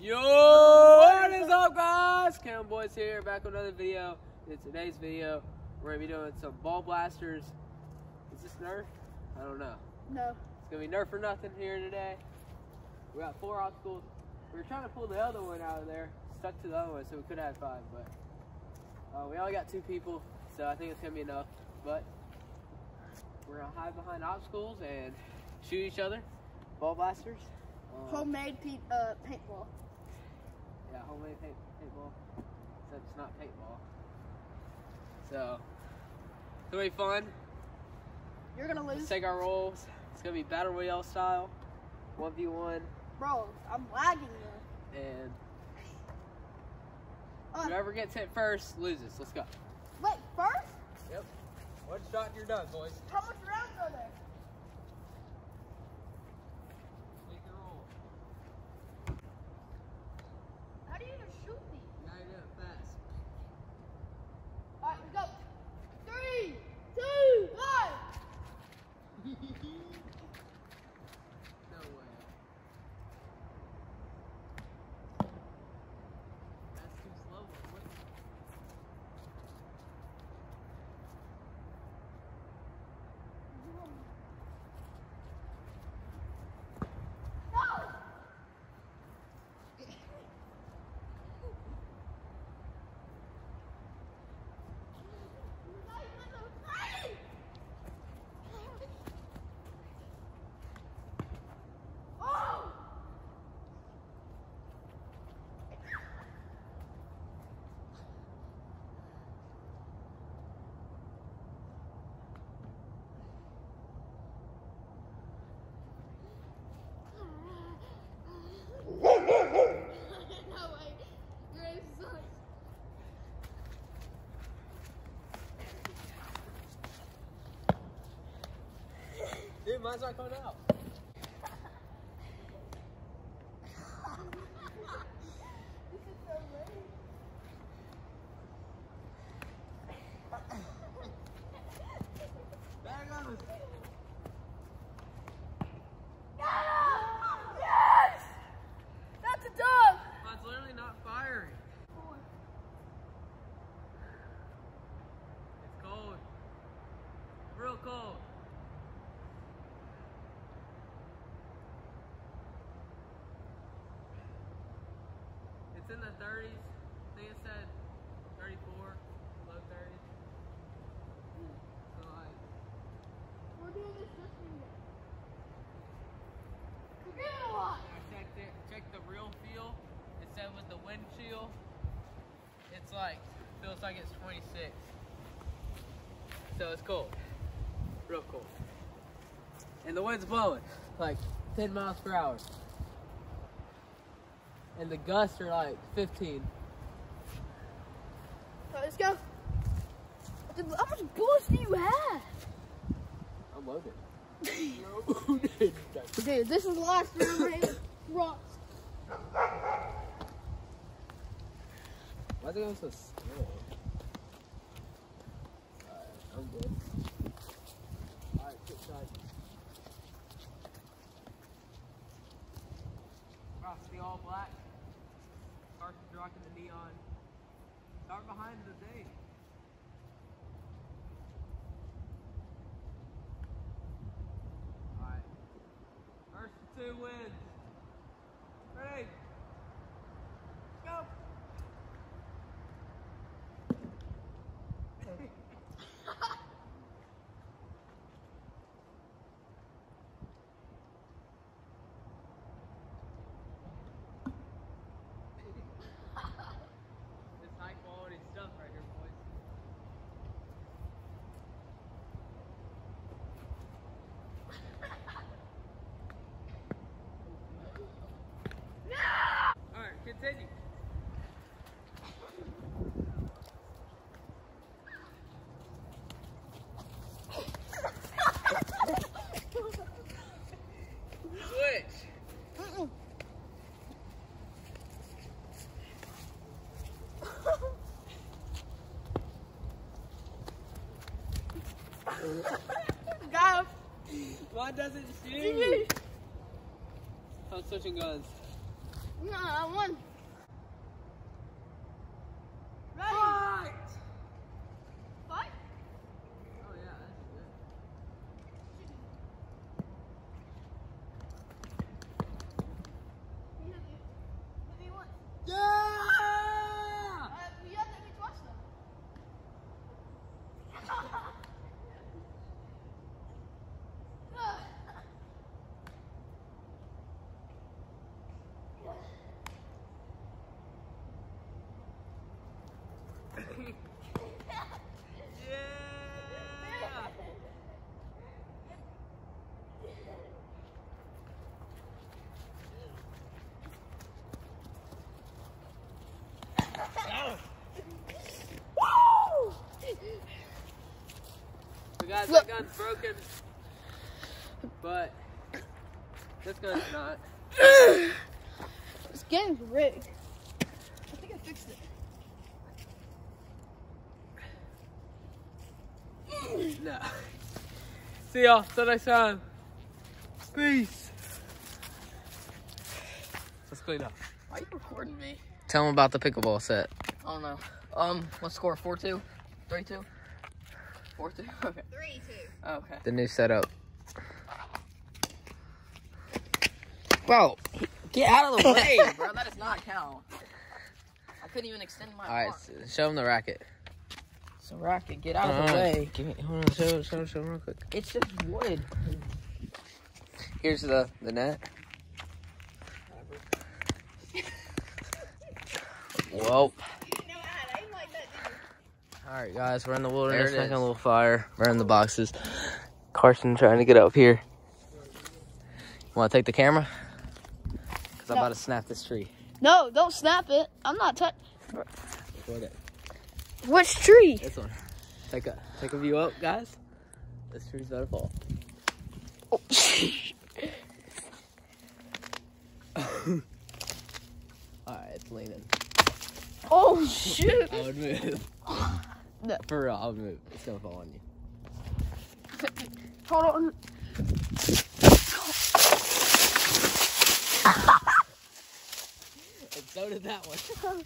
Yo, what is up, guys? Cam Boys here, back with another video. In today's video, we're gonna be doing some ball blasters. Is this Nerf? I don't know. No. It's gonna be Nerf or nothing here today. We got four obstacles. We were trying to pull the other one out of there, stuck to the other one, so we could have five, but uh, we only got two people, so I think it's gonna be enough. But we're gonna hide behind obstacles and shoot each other. Ball blasters. Um, Homemade pe- uh, paintball. Yeah, homemade paint, paintball. Except it's not paintball. So, it's gonna be fun. You're gonna lose. Let's take our roles. It's gonna be battle royale style, one v one, Bro, I'm lagging you. and Uh, whoever gets hit first loses. Let's go. wait, first? Yep. One shot and you're done, boys. How much rounds are there? Take your roll. How do you even shoot these? You gotta do it fast. Alright, we go. Three, two, one. no way. That's too slow. What? No! Oh! no way. Your aim sucks. Dude, mine's not coming out. This is so lame. There it goes. Yes! That's a dub! Mine's literally not firing. It's cold. Real cold. It's in the 30s. I think it said 34, low 30s. So like, We're doing this this weekend. We're giving a lot. I checked it, checked the real feel. It said with the wind chill, it's like, feels like it's 26. So it's cold. Real cold. And the wind's blowing, like 10 miles per hour. And the gusts are like 15. Alright, let's go. How much bullets do you have? I'm loaded. Loaded. Dude, this is the last round right here. Rocks. Why is it going so slow? Alright, I'm good. Alright, quick shot. Across the all black. Carson's rocking the neon. Start behind the thing. Alright. First to two wins. Ready? Go! This high quality stuff right here, boys. Alright, continue. Switch. Got him. Mine doesn't shoot. I'm switching guns. No, I won. Ready? Fight! Fight? Oh yeah, that's good. You hit me. Hit me once. Yeah! Alright, you have to hit me twice though. Yeah! So guys, Look. that gun's broken, but this gun's not. This game's rigged. I think I fixed it. No. See y'all. Till next time. Peace. Let's clean up. Why are you recording me? Tell them about the pickleball set. I don't know. Um, what score? 4 2? 3 2? 4 2? Okay. Three, two. Okay. The new setup. Bro, get out of the way, bro. That does not count. I couldn't even extend my All right, arm. s- show them the racket. So, Rocket, get out of the uh-huh. way. Give me, hold on, show, show, show them real quick. It's just wood. Here's the the net. Well, all right, guys, we're in the wilderness There making a little fire. We're in the boxes. Carson trying to get up here. Want to take the camera? Cause I'm about to snap this tree. No, don't snap it. I'm not touching. Record it. Which tree? This one. Take a take a view up, guys. This tree's about to fall. Oh, All right, it's leaning. oh shoot. I would move. No. For real, I'll move. It's gonna fall on you. Hold on. And so did that one.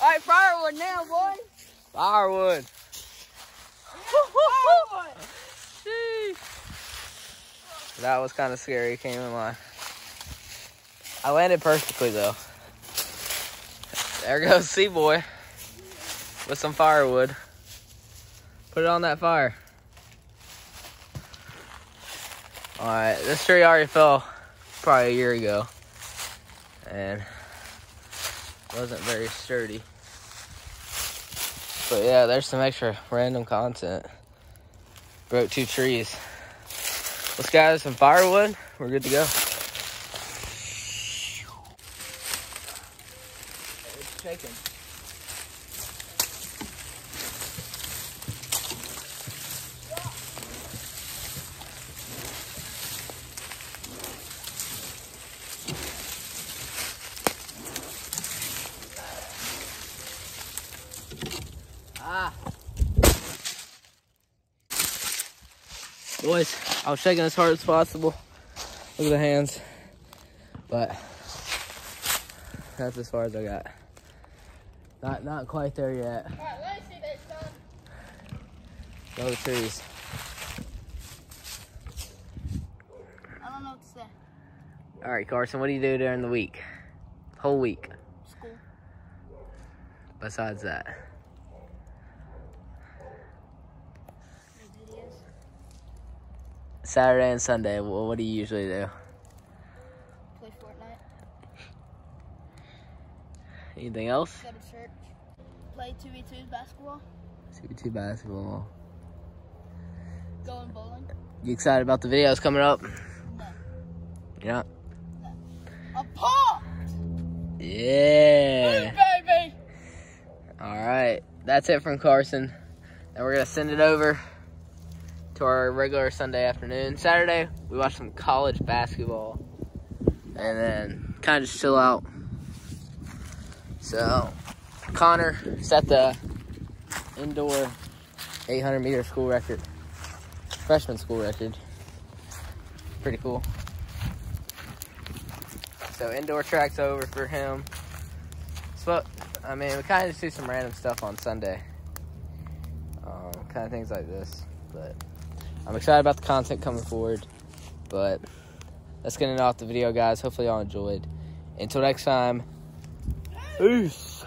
All right, firewood now, boy. Firewood. That was kind of scary. Came in line. I landed perfectly though. There goes C-Boy with some firewood. Put it on that fire. All right, this tree already fell probably a year ago, and wasn't very sturdy. But yeah, there's some extra random content. Broke two trees. Let's gather some firewood. We're good to go. Shaking. Ah. Boys, I was shaking as hard as possible. Look at the hands. But that's as far as I got. Not not quite there yet. All right, let me see that son. No the trees. I don't know what to say. All right, Carson, what do you do during the week? Whole week. School. Besides that. Videos. Saturday and Sunday, what do you usually do? Play Fortnite. Anything else? Go to church. Play 2v2 basketball. 2v2 basketball. Going bowling. You excited about the videos coming up? No. Yeah. A pop! Yeah. baby! All right, that's it from Carson. And we're gonna send it over to our regular Sunday afternoon. Saturday, we watch some college basketball, and then kind of just chill out. So, Conner set the indoor 800 meter school record. freshman school record. Pretty cool. So indoor track's over for him. So, I mean, we kind of just do some random stuff on Sunday. Um, kind of things like this. But I'm excited about the content coming forward. But let's get it off the video, guys. Hopefully y'all enjoyed. Until next time, peace.